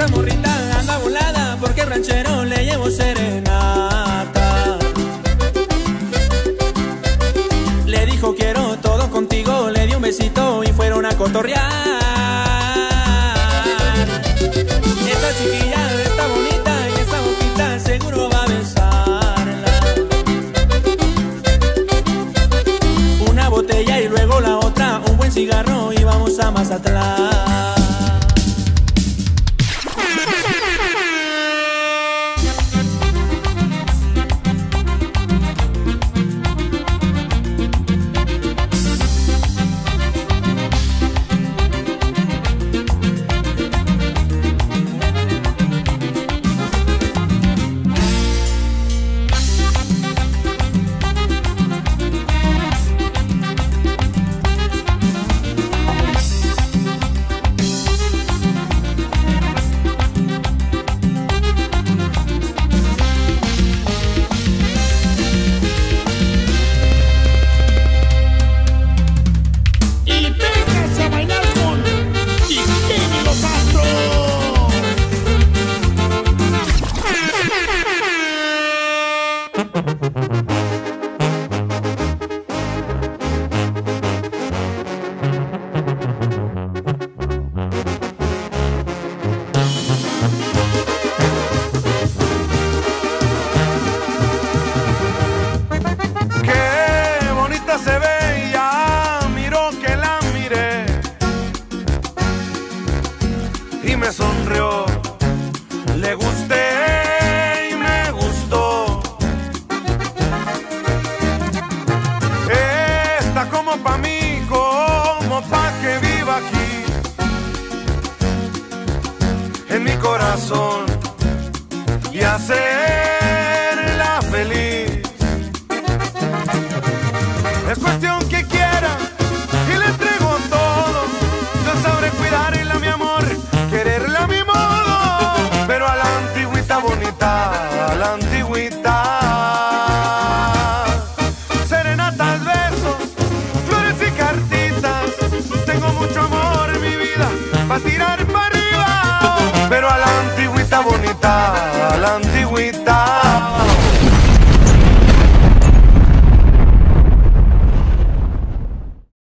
Esta morrita anda volada porque el ranchero le llevo serenata. Le dijo quiero todo contigo, le dio un besito y fueron a cotorrear. Esta chiquilla está bonita y esta boquita seguro va a besarla. Una botella y luego la otra, un buen cigarro y vamos a Mazatlán. Y me sonrió. Le gusté y me gustó. Está como pa' mí, como pa' que viva aquí en mi corazón y hacerla a la antigüita. Serenatas, besos, flores y cartitas. Tengo mucho amor en mi vida para tirar para arriba. Pero a la antigüita bonita, a la antigüita.